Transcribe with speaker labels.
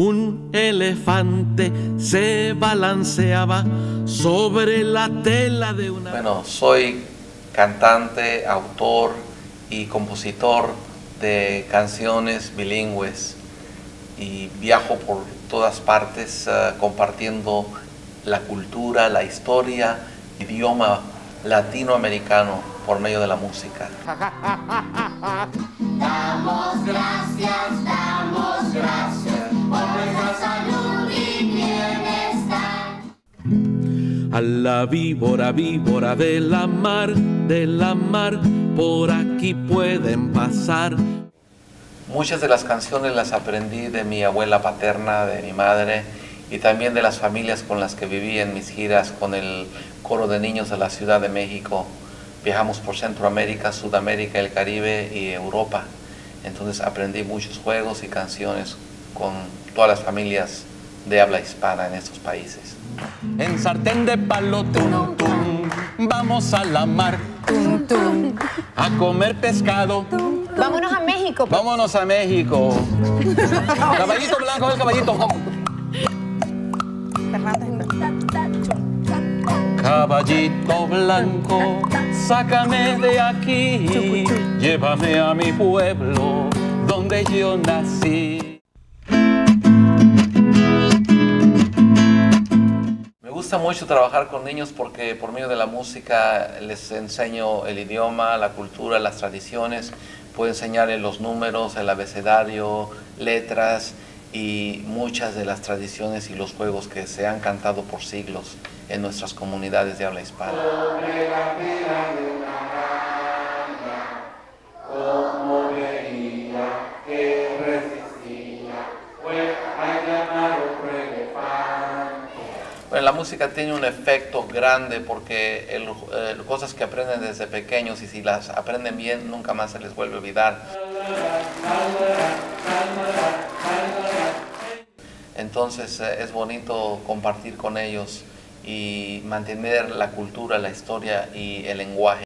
Speaker 1: un elefante se balanceaba sobre la tela de una...
Speaker 2: Bueno, soy cantante, autor y compositor de canciones bilingües y viajo por todas partes uh, compartiendo la cultura, la historia, idioma latinoamericano por medio de la música.
Speaker 3: Damos gracias, damos gracias
Speaker 1: La víbora, víbora de la mar, de la mar, por aquí pueden pasar.
Speaker 2: Muchas de las canciones las aprendí de mi abuela paterna, de mi madre y también de las familias con las que viví en mis giras con el coro de niños de la Ciudad de México. Viajamos por Centroamérica, Sudamérica, el Caribe y Europa. Entonces aprendí muchos juegos y canciones con todas las familias de habla hispana en estos países.
Speaker 4: En sartén de palo, tum, tum, vamos a la mar, tum, tum, a comer pescado.
Speaker 5: Vámonos a México. pues.
Speaker 4: Vámonos a México. Caballito blanco, el caballito. Caballito blanco, sácame de aquí, llévame a mi pueblo donde yo nací.
Speaker 2: Gusta mucho trabajar con niños porque por medio de la música les enseño el idioma, la cultura, las tradiciones, puedo enseñarles los números, el abecedario, letras y muchas de las tradiciones y los juegos que se han cantado por siglos en nuestras comunidades de habla hispana. Bueno, la música tiene un efecto grande porque el- eh, cosas que aprenden desde pequeños y si las aprenden bien nunca más se les vuelve a olvidar. Entonces eh, es bonito compartir con ellos y mantener la cultura, la historia y el lenguaje.